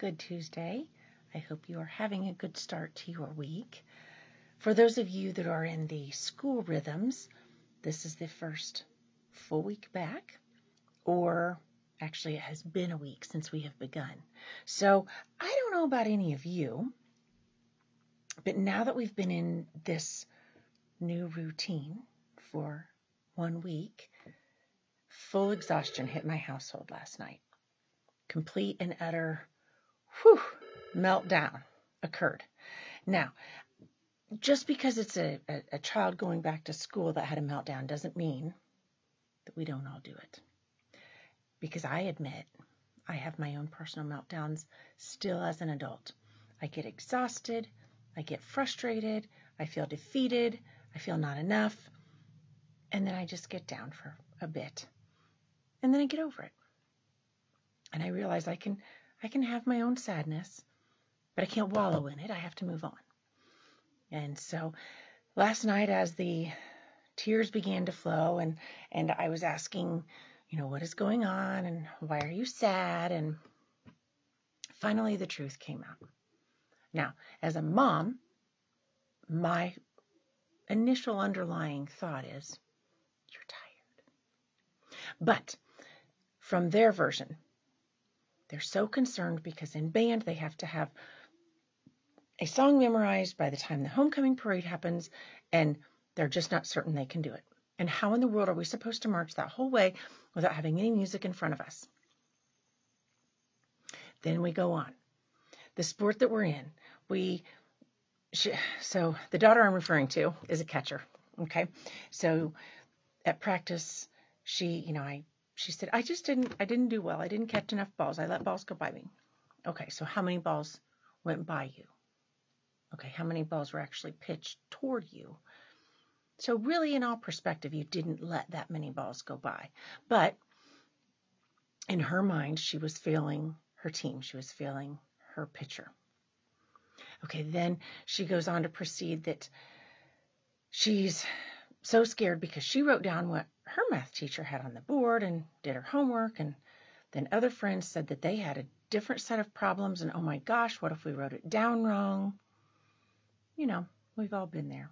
Good Tuesday. I hope you are having a good start to your week. For those of you that are in the school rhythms, this is the first full week back, or actually, it has been a week since we have begun. So I don't know about any of you, but now that we've been in this new routine for one week, full exhaustion hit my household last night. Complete and utter whew, meltdown occurred. Now, just because it's a, a, a, child going back to school that had a meltdown doesn't mean that we don't all do it. Because I admit I have my own personal meltdowns still as an adult. I get exhausted, I get frustrated, I feel defeated, I feel not enough, and then I just get down for a bit. And then I get over it. And I realize I can I can have my own sadness, but I can't wallow in it. I have to move on. And so last night as the tears began to flow and and I was asking, you know, what is going on and why are you sad and finally the truth came out. Now, as a mom, my initial underlying thought is, you're tired. But from their version, they're so concerned because in band they have to have a song memorized by the time the homecoming parade happens, and they're just not certain they can do it. And how in the world are we supposed to march that whole way without having any music in front of us? Then we go on. The sport that we're in, we so the daughter I'm referring to is a catcher. Okay, so at practice, she, you know, I she said I just didn't I didn't do well. I didn't catch enough balls. I let balls go by me. Okay, so how many balls went by you? Okay, how many balls were actually pitched toward you? So really, in all perspective, you didn't let that many balls go by. But in her mind, she was failing her team. She was failing her pitcher. Okay, then she goes on to proceed that she's so scared because she wrote down what her math teacher had on the board and did her homework. And then other friends said that they had a different set of problems. And oh my gosh, what if we wrote it down wrong? You know, we've all been there.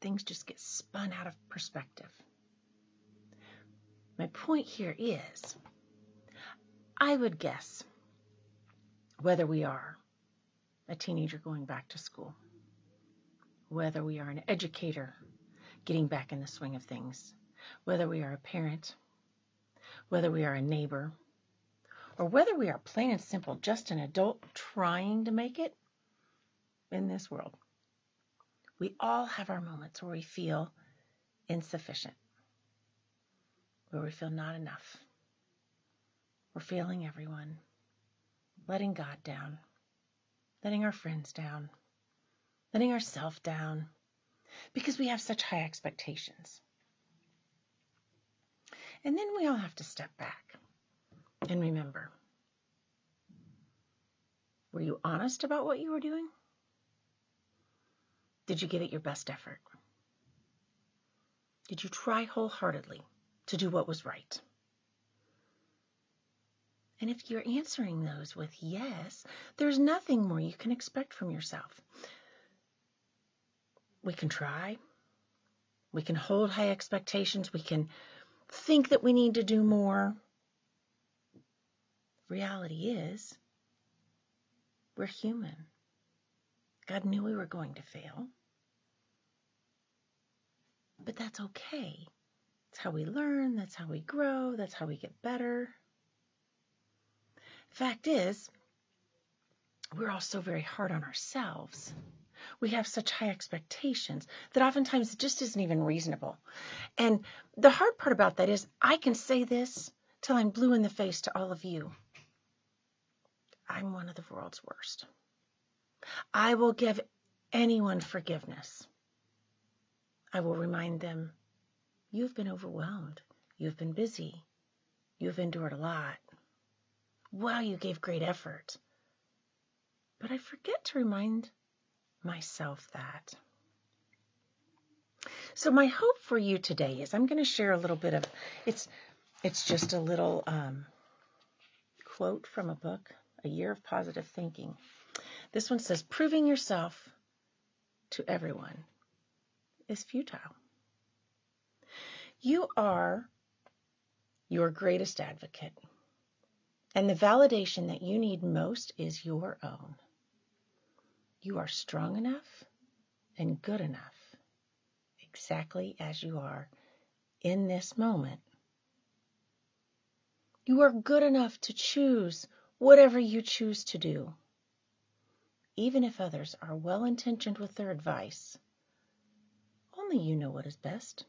Things just get spun out of perspective. My point here is I would guess whether we are a teenager going back to school, whether we are an educator getting back in the swing of things, whether we are a parent, whether we are a neighbor, or whether we are plain and simple just an adult trying to make it in this world. We all have our moments where we feel insufficient, where we feel not enough. We're failing everyone, letting God down letting our friends down, letting ourselves down, because we have such high expectations. And then we all have to step back and remember were you honest about what you were doing? Did you give it your best effort? Did you try wholeheartedly to do what was right? And if you're answering those with yes, there's nothing more you can expect from yourself. We can try. We can hold high expectations. We can think that we need to do more. Reality is, we're human. God knew we were going to fail. But that's okay. That's how we learn. That's how we grow. That's how we get better. Fact is, we're all so very hard on ourselves. We have such high expectations that oftentimes it just isn't even reasonable. And the hard part about that is I can say this till I'm blue in the face to all of you. I'm one of the world's worst. I will give anyone forgiveness. I will remind them, you've been overwhelmed. You've been busy. You've endured a lot. Wow, you gave great effort. But I forget to remind myself that. So my hope for you today is I'm going to share a little bit of it's it's just a little um, quote from a book a year of positive thinking. This one says, proving yourself to everyone is futile. You are your greatest advocate, and the validation that you need most is your own. You are strong enough and good enough, exactly as you are in this moment. You are good enough to choose whatever you choose to do, even if others are well intentioned with their advice. Only you know what is best.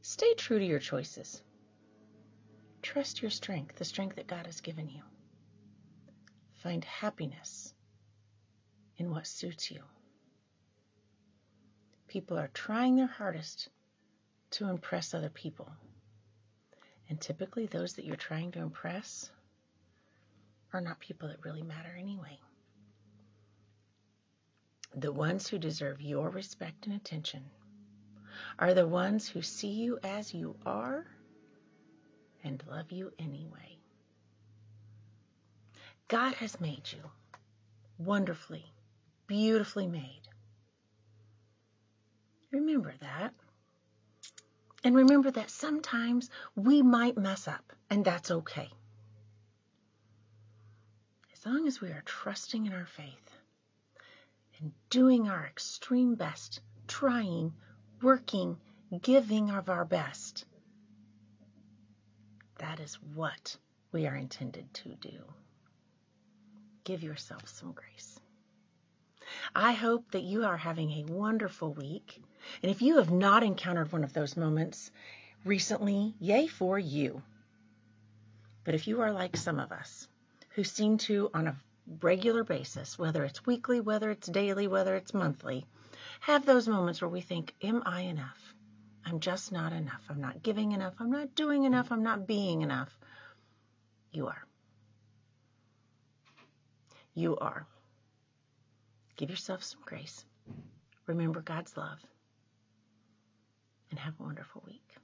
Stay true to your choices. Trust your strength, the strength that God has given you. Find happiness in what suits you. People are trying their hardest to impress other people. And typically, those that you're trying to impress are not people that really matter anyway. The ones who deserve your respect and attention are the ones who see you as you are and love you anyway. God has made you wonderfully, beautifully made. Remember that. And remember that sometimes we might mess up, and that's okay. As long as we are trusting in our faith and doing our extreme best, trying, working, giving of our best, that is what we are intended to do. Give yourself some grace. I hope that you are having a wonderful week and if you have not encountered one of those moments recently, yay for you. But if you are like some of us who seem to, on a regular basis, whether it's weekly, whether it's daily, whether it's monthly, have those moments where we think, Am I enough? I'm just not enough. I'm not giving enough. I'm not doing enough. I'm not being enough. You are. You are. Give yourself some grace. Remember God's love and have a wonderful week.